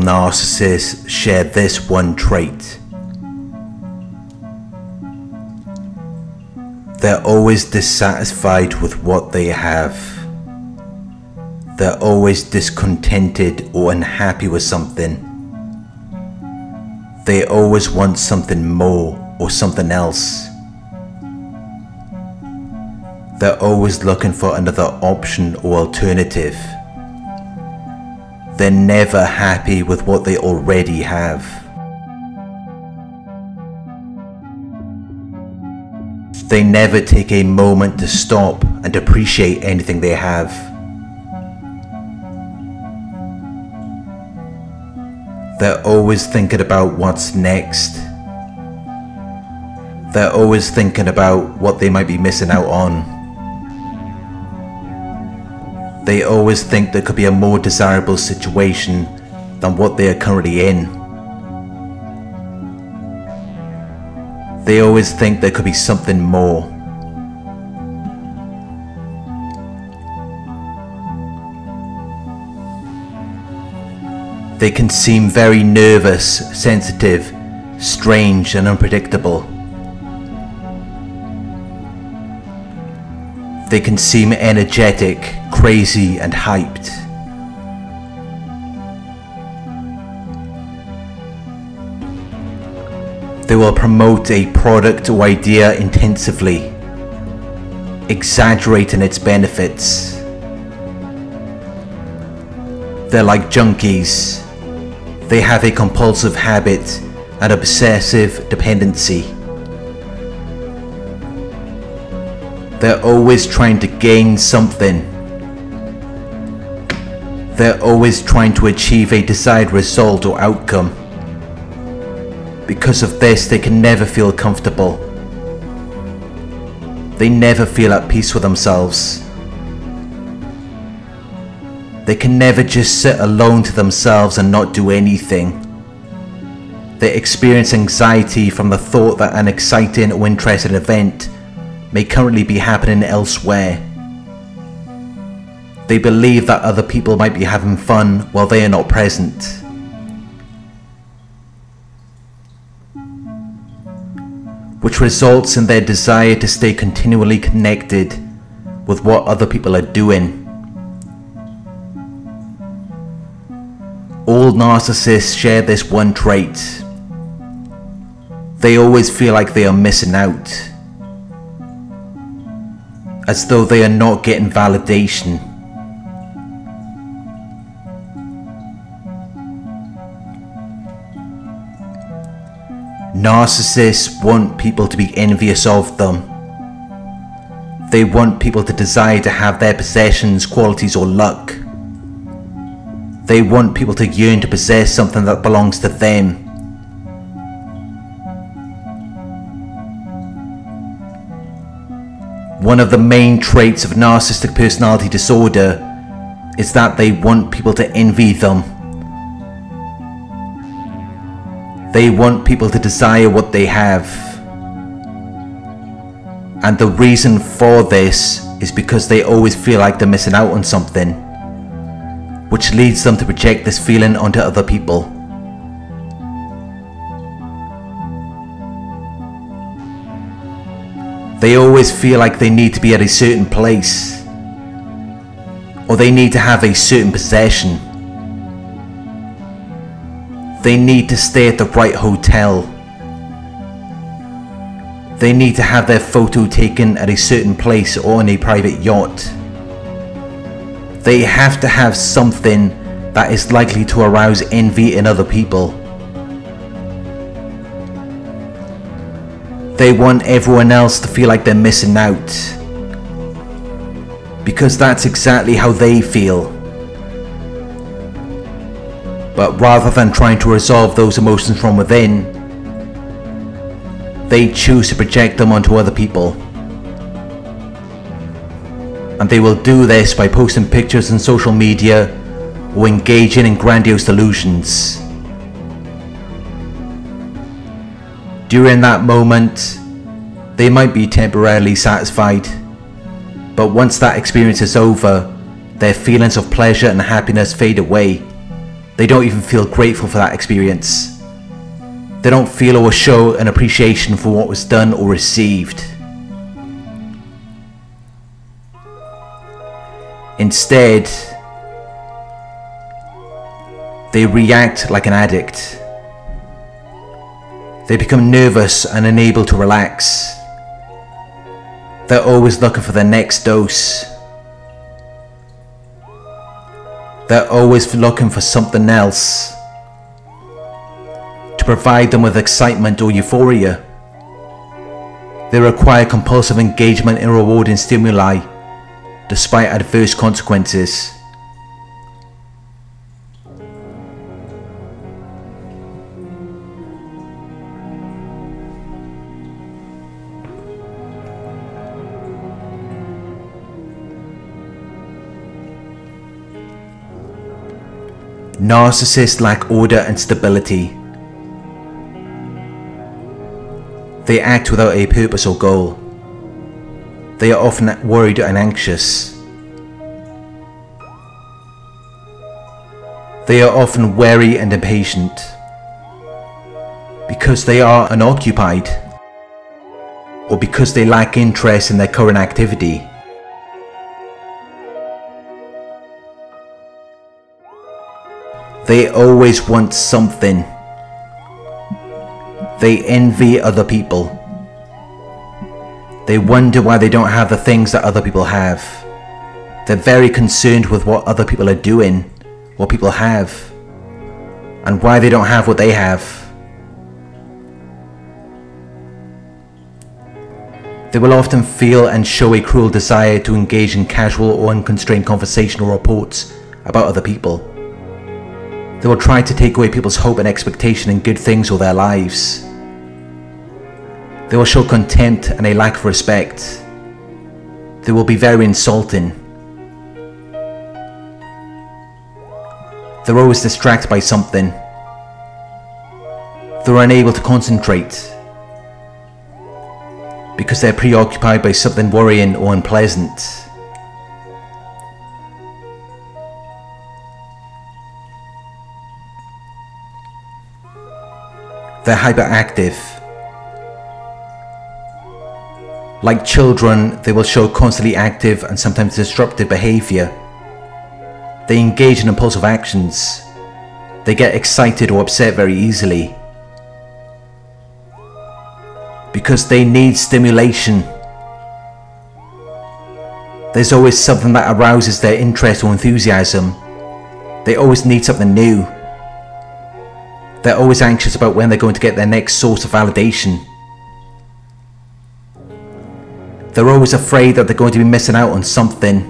Narcissists share this one trait. They're always dissatisfied with what they have. They're always discontented or unhappy with something. They always want something more or something else. They're always looking for another option or alternative. They're never happy with what they already have. They never take a moment to stop and appreciate anything they have. They're always thinking about what's next. They're always thinking about what they might be missing out on. They always think there could be a more desirable situation than what they are currently in. They always think there could be something more. They can seem very nervous, sensitive, strange and unpredictable. They can seem energetic, crazy and hyped. They will promote a product or idea intensively, exaggerating its benefits. They're like junkies, they have a compulsive habit and obsessive dependency. They're always trying to gain something. They're always trying to achieve a desired result or outcome. Because of this, they can never feel comfortable. They never feel at peace with themselves. They can never just sit alone to themselves and not do anything. They experience anxiety from the thought that an exciting or interesting event may currently be happening elsewhere. They believe that other people might be having fun while they are not present. Which results in their desire to stay continually connected with what other people are doing. All narcissists share this one trait. They always feel like they are missing out. As though they are not getting validation. Narcissists want people to be envious of them. They want people to desire to have their possessions, qualities or luck. They want people to yearn to possess something that belongs to them. One of the main traits of narcissistic personality disorder is that they want people to envy them. They want people to desire what they have. And the reason for this is because they always feel like they're missing out on something which leads them to project this feeling onto other people. They always feel like they need to be at a certain place, or they need to have a certain possession. They need to stay at the right hotel. They need to have their photo taken at a certain place or on a private yacht. They have to have something that is likely to arouse envy in other people. They want everyone else to feel like they're missing out. Because that's exactly how they feel. But rather than trying to resolve those emotions from within, they choose to project them onto other people and they will do this by posting pictures on social media or engaging in grandiose delusions. During that moment, they might be temporarily satisfied, but once that experience is over, their feelings of pleasure and happiness fade away. they don't even feel grateful for that experience. They don't feel or show an appreciation for what was done or received. Instead, they react like an addict. They become nervous and unable to relax. They're always looking for the next dose. They're always looking for something else to provide them with excitement or euphoria. They require compulsive engagement in rewarding stimuli despite adverse consequences. Narcissists lack order and stability. They act without a purpose or goal. They are often worried and anxious. They are often wary and impatient because they are unoccupied or because they lack interest in their current activity. They always want something. They envy other people. They wonder why they don't have the things that other people have. They're very concerned with what other people are doing, what people have, and why they don't have what they have. They will often feel and show a cruel desire to engage in casual or unconstrained conversation or reports about other people. They will try to take away people's hope and expectation in good things or their lives. They will show contempt and a lack of respect. They will be very insulting. They're always distracted by something. They're unable to concentrate because they're preoccupied by something worrying or unpleasant. They're hyperactive. Like children, they will show constantly active and sometimes disruptive behavior. They engage in impulsive actions. They get excited or upset very easily. Because they need stimulation. There's always something that arouses their interest or enthusiasm. They always need something new. They're always anxious about when they're going to get their next source of validation. They're always afraid that they're going to be missing out on something.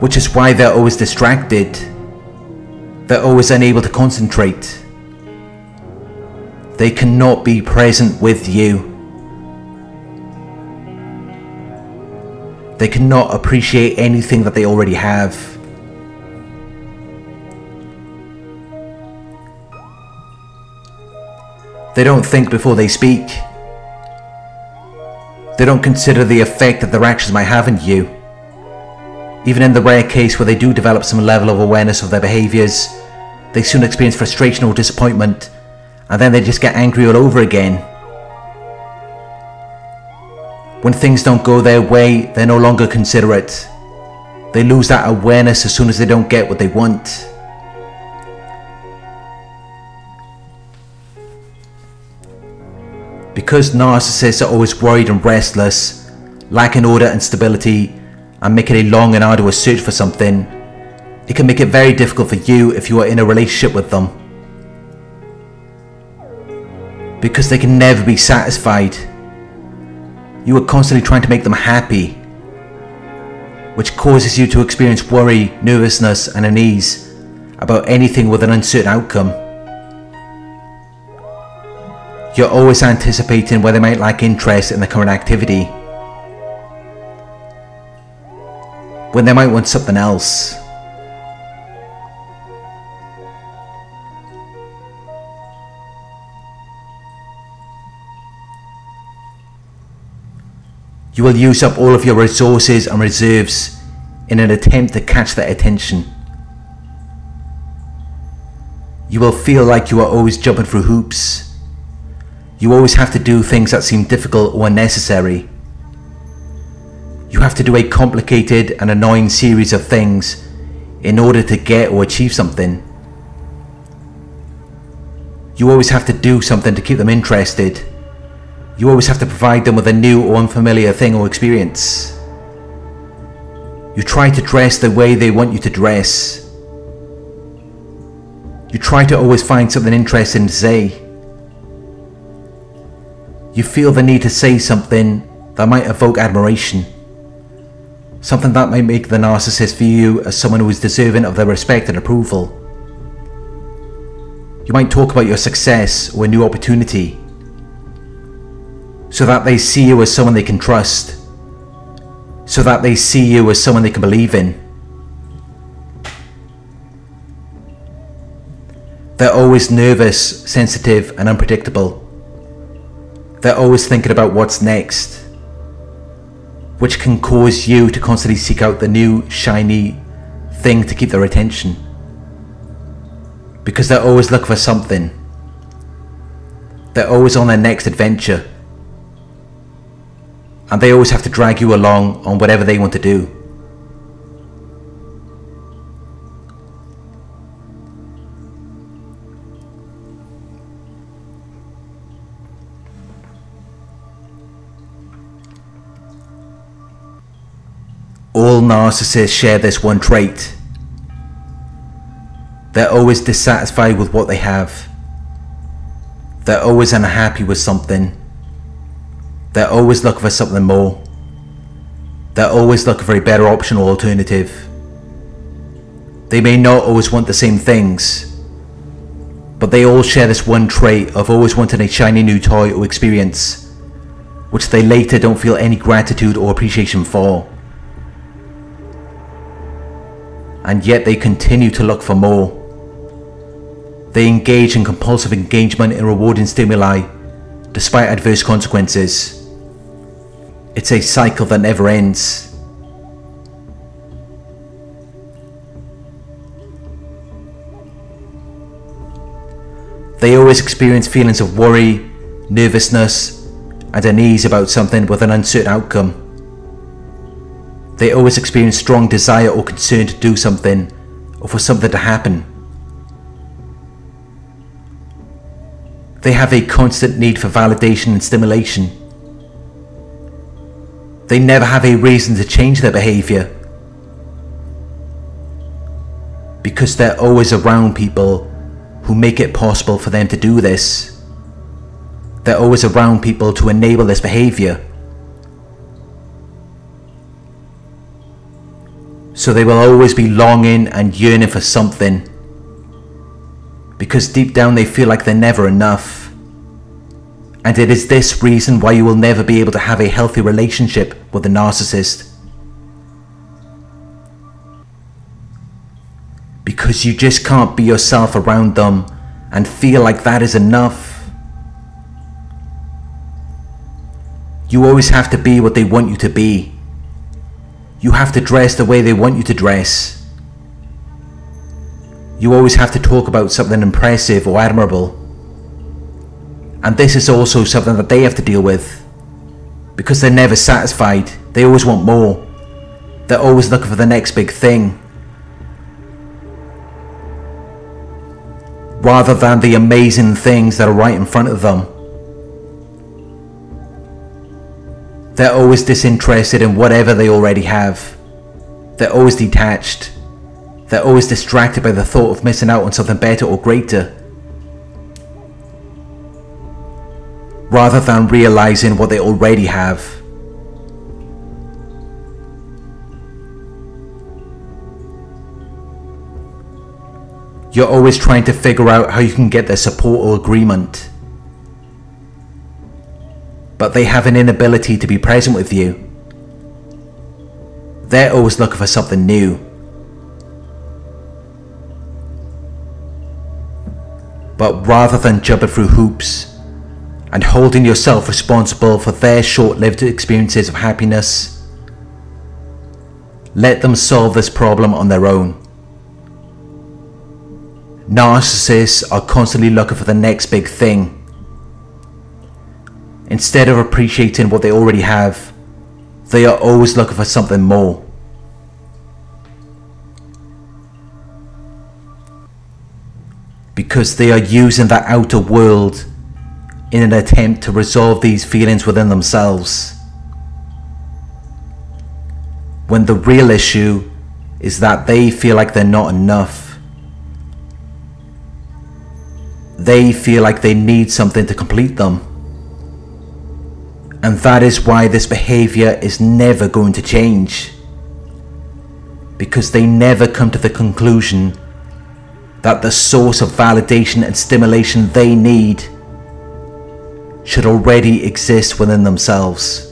Which is why they're always distracted. They're always unable to concentrate. They cannot be present with you. They cannot appreciate anything that they already have. They don't think before they speak. They don't consider the effect that their actions might have on you. Even in the rare case where they do develop some level of awareness of their behaviours, they soon experience frustration or disappointment, and then they just get angry all over again. When things don't go their way, they're no longer considerate. They lose that awareness as soon as they don't get what they want. Because narcissists are always worried and restless, lacking order and stability, and making a long and arduous search for something, it can make it very difficult for you if you are in a relationship with them. Because they can never be satisfied. You are constantly trying to make them happy, which causes you to experience worry, nervousness, and unease about anything with an uncertain outcome. You're always anticipating where they might lack interest in the current activity. When they might want something else. You will use up all of your resources and reserves in an attempt to catch their attention. You will feel like you are always jumping through hoops. You always have to do things that seem difficult or unnecessary. You have to do a complicated and annoying series of things in order to get or achieve something. You always have to do something to keep them interested. You always have to provide them with a new or unfamiliar thing or experience. You try to dress the way they want you to dress. You try to always find something interesting to say. You feel the need to say something that might evoke admiration. Something that might make the narcissist view you as someone who is deserving of their respect and approval. You might talk about your success or a new opportunity so that they see you as someone they can trust so that they see you as someone they can believe in. They're always nervous, sensitive, and unpredictable. They're always thinking about what's next, which can cause you to constantly seek out the new, shiny thing to keep their attention. Because they're always looking for something. They're always on their next adventure and they always have to drag you along on whatever they want to do. All narcissists share this one trait. They're always dissatisfied with what they have. They're always unhappy with something they're always looking for something more. They're always looking for a better option or alternative. They may not always want the same things, but they all share this one trait of always wanting a shiny new toy or experience, which they later don't feel any gratitude or appreciation for. And yet they continue to look for more. They engage in compulsive engagement in rewarding stimuli, despite adverse consequences. It's a cycle that never ends. They always experience feelings of worry, nervousness, and unease about something with an uncertain outcome. They always experience strong desire or concern to do something, or for something to happen. They have a constant need for validation and stimulation. They never have a reason to change their behaviour. Because they're always around people who make it possible for them to do this. They're always around people to enable this behaviour. So they will always be longing and yearning for something. Because deep down they feel like they're never enough. And it is this reason why you will never be able to have a healthy relationship with a narcissist. Because you just can't be yourself around them and feel like that is enough. You always have to be what they want you to be. You have to dress the way they want you to dress. You always have to talk about something impressive or admirable. And this is also something that they have to deal with. Because they're never satisfied, they always want more. They're always looking for the next big thing. Rather than the amazing things that are right in front of them. They're always disinterested in whatever they already have. They're always detached. They're always distracted by the thought of missing out on something better or greater. rather than realizing what they already have. You're always trying to figure out how you can get their support or agreement. But they have an inability to be present with you. They're always looking for something new. But rather than jumping through hoops, and holding yourself responsible for their short lived experiences of happiness Let them solve this problem on their own. Narcissists are constantly looking for the next big thing. Instead of appreciating what they already have, they are always looking for something more. Because they are using that outer world in an attempt to resolve these feelings within themselves. When the real issue is that they feel like they're not enough. They feel like they need something to complete them. And that is why this behavior is never going to change. Because they never come to the conclusion that the source of validation and stimulation they need should already exist within themselves.